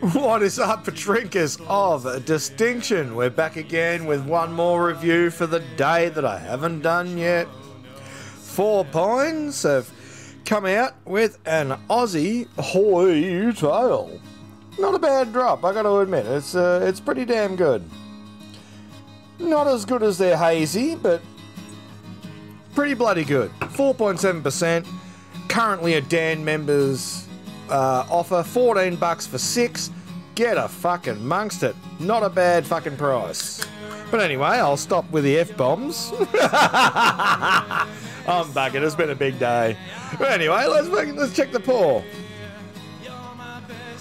What is up, drinkers of distinction? We're back again with one more review for the day that I haven't done yet. Four Pines have come out with an Aussie Wheat Ale. Not a bad drop, I gotta admit. It's uh, it's pretty damn good. Not as good as their hazy, but pretty bloody good. 4.7%. Currently a Dan members uh, offer 14 bucks for six. Get a fucking amongst it. Not a bad fucking price. But anyway, I'll stop with the F bombs. I'm back. It has been a big day. But anyway, let's let's check the pour.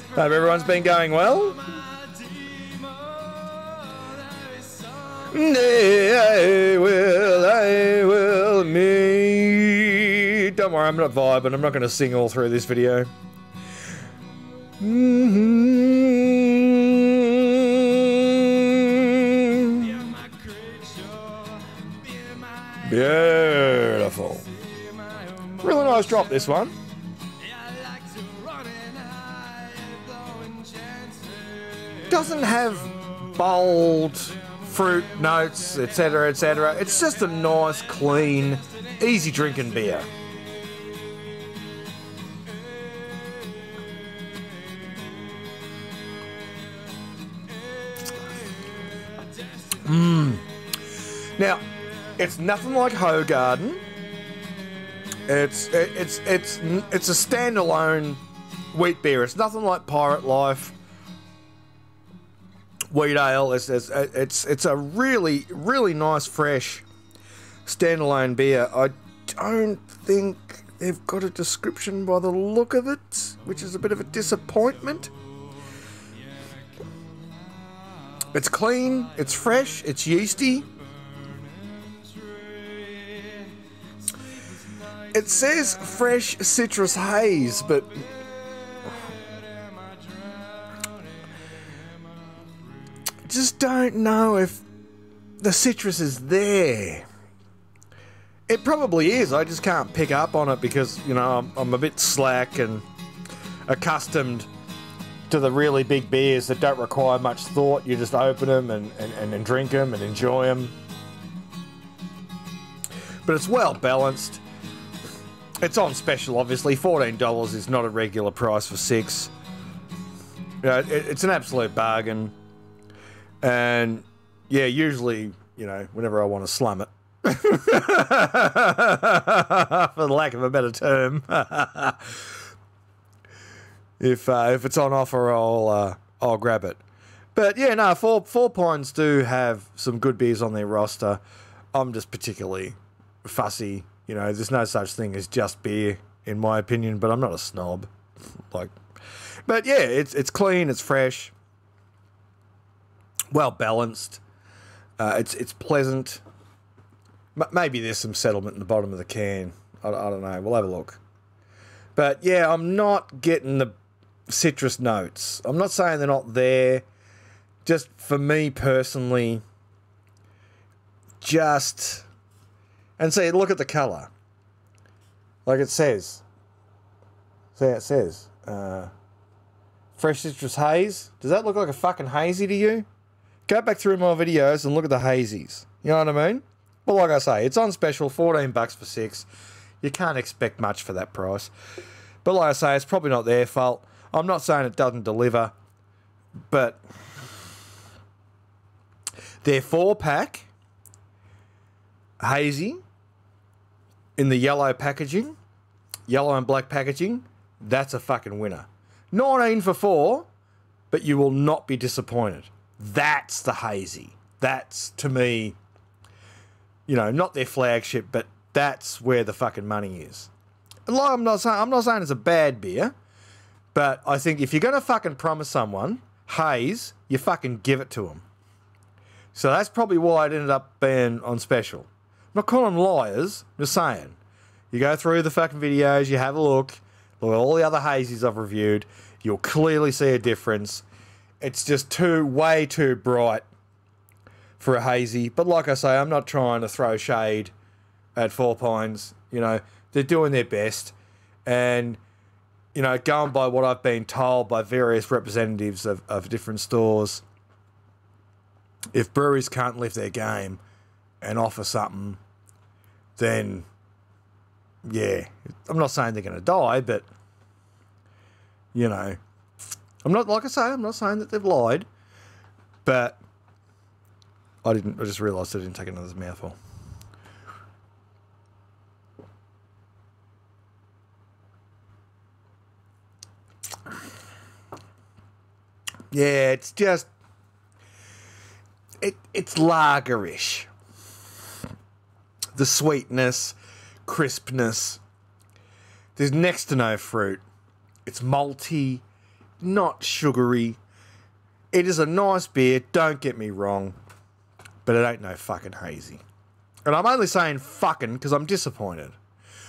Hope everyone's been going well. I will, I will me. Don't worry, I'm not vibing. I'm not going to sing all through this video. Mm-hmm. Beautiful. Really nice drop, this one. Doesn't have bold fruit notes, etc., etc. It's just a nice, clean, easy drinking beer. Mmm. Now, it's nothing like Hoegaarden. It's it's it's it's a standalone wheat beer. It's nothing like Pirate Life wheat ale. It's, it's it's it's a really really nice fresh standalone beer. I don't think they've got a description by the look of it, which is a bit of a disappointment. It's clean, it's fresh, it's yeasty. It says fresh citrus haze, but just don't know if the citrus is there. It probably is. I just can't pick up on it because, you know, I'm, I'm, a bit slack and accustomed to the really big beers that don't require much thought. You just open them and, and, and drink them and enjoy them. But it's well balanced. It's on special, obviously. $14 is not a regular price for six. You know, it, it's an absolute bargain. And yeah, usually, you know, whenever I want to slum it, for the lack of a better term, if uh, if it's on offer, I'll uh, I'll grab it. But yeah, no, four four pines do have some good beers on their roster. I'm just particularly fussy. You know, there's no such thing as just beer, in my opinion. But I'm not a snob. Like, but yeah, it's it's clean, it's fresh well balanced. Uh, it's it's pleasant. M maybe there's some settlement in the bottom of the can. I, I don't know. We'll have a look. But yeah, I'm not getting the citrus notes. I'm not saying they're not there. Just for me personally, just and see, look at the color. Like it says. See, it says. Uh, fresh citrus haze. Does that look like a fucking hazy to you? Go back through my videos and look at the hazies. You know what I mean? Well, like I say, it's on special, 14 bucks for six. You can't expect much for that price. But like I say, it's probably not their fault. I'm not saying it doesn't deliver, but their four pack hazy in the yellow packaging, yellow and black packaging, that's a fucking winner. 19 for four, but you will not be disappointed. That's the hazy. That's to me, you know, not their flagship, but that's where the fucking money is. Like I'm not saying I'm not saying it's a bad beer, but I think if you're gonna fucking promise someone haze, you fucking give it to them. So that's probably why it ended up being on special. I'm not calling them liars, I'm just saying. You go through the fucking videos, you have a look, look at all the other hazies I've reviewed, you'll clearly see a difference it's just too way too bright for a hazy. But like I say, I'm not trying to throw shade at Four Pines. You know, they're doing their best, and you know, going by what I've been told by various representatives of, of different stores, if breweries can't lift their game and offer something, then yeah, I'm not saying they're going to die, but you know, I'm not like I say, I'm not saying that they've lied, but I didn't. I just realised I didn't take another mouthful. Yeah, it's just it it's lagerish. The sweetness, crispness. There's next to no fruit. It's malty, not sugary. It is a nice beer, don't get me wrong, but it ain't no fucking hazy. And I'm only saying fucking because I'm disappointed.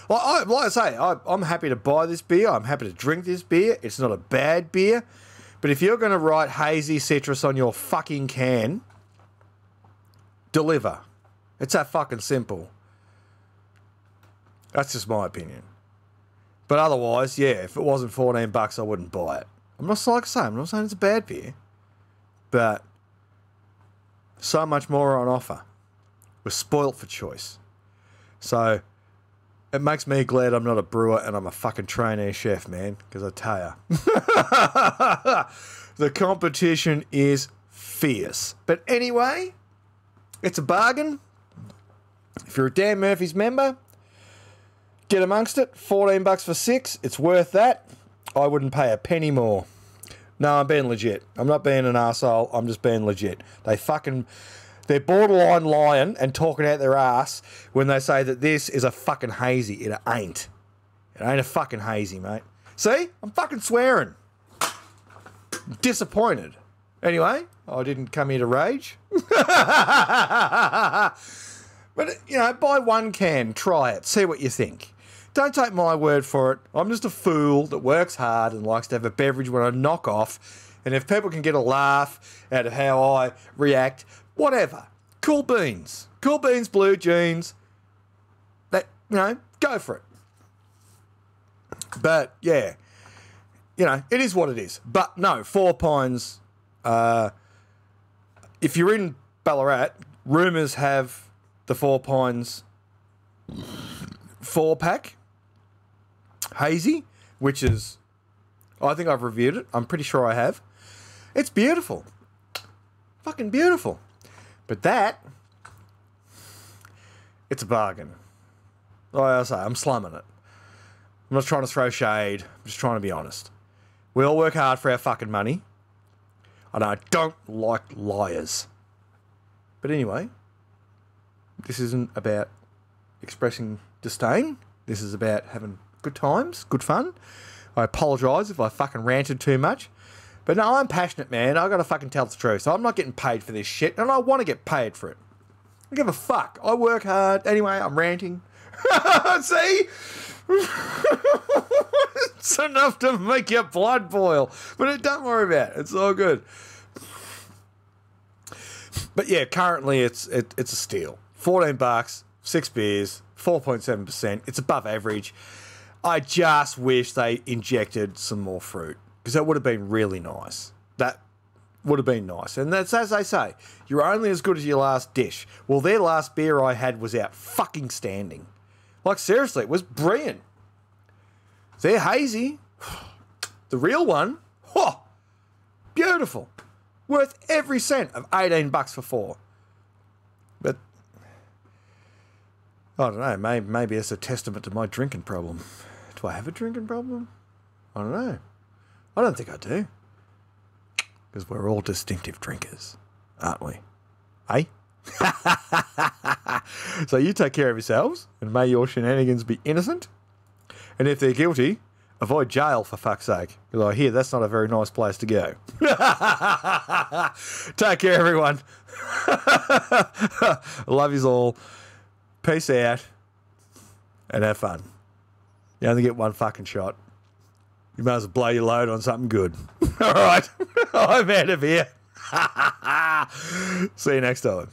Like I, like I say, I, I'm happy to buy this beer. I'm happy to drink this beer. It's not a bad beer. But if you're going to write hazy citrus on your fucking can, deliver. It's that fucking simple. That's just my opinion. But otherwise, yeah, if it wasn't 14 bucks, I wouldn't buy it. I'm not like I say, I'm not saying it's a bad beer. But so much more on offer. We're spoilt for choice. So it makes me glad I'm not a brewer and I'm a fucking trainee chef, man. Because I tell you, the competition is fierce. But anyway, it's a bargain. If you're a Dan Murphy's member, get amongst it. 14 bucks for six. It's worth that. I wouldn't pay a penny more. No, I'm being legit. I'm not being an asshole. I'm just being legit. They fucking they're borderline lying and talking out their ass when they say that this is a fucking hazy. It ain't. It ain't a fucking hazy, mate. See? I'm fucking swearing. Disappointed. Anyway, I didn't come here to rage. but, you know, buy one can, try it, see what you think. Don't take my word for it. I'm just a fool that works hard and likes to have a beverage when I knock off. And if people can get a laugh out of how I react, whatever. Cool beans. Cool beans, blue jeans. That, you know, go for it. But, yeah. You know, it is what it is. But no, Four Pines, uh, if you're in Ballarat, rumours have the Four Pines four pack hazy, which is, I think I've reviewed it. I'm pretty sure I have. It's beautiful. Fucking beautiful. But that, it's a bargain. Like I say, I'm slumming it. I'm not trying to throw shade. I'm just trying to be honest. We all work hard for our fucking money. And I don't like liars. But anyway, this isn't about expressing disdain. This is about having good times, good fun. I apologise if I fucking ranted too much. But no, I'm passionate, man. I gotta fucking tell the truth. So I'm not getting paid for this shit, and I want to get paid for it. I give a fuck. I work hard. Anyway, I'm ranting. See? it's enough to make your blood boil. But it, don't worry about it. It's all good. But yeah, currently it's it, it's a steal. 14 bucks, six beers, 4.7%. It's above average. I just wish they injected some more fruit because that would have been really nice. That would have been nice. And that's as they say, you're only as good as your last dish. Well, their last beer I had was out fucking standing. Like, seriously, it was brilliant. They're hazy. The real one, oh, beautiful. Worth every cent of 18 bucks for four. But I don't know, maybe, maybe it's a testament to my drinking problem. Do I have a drinking problem? I don't know. I don't think I do. Because we're all distinctive drinkers, aren't we? Eh? so you take care of yourselves, and may your shenanigans be innocent. And if they're guilty, avoid jail for fuck's sake. Because I hear that's not a very nice place to go. take care, everyone. Love yous all. Peace out. And have fun. You only get one fucking shot. You might as well blow your load on something good. All right. I'm out of here. See you next time.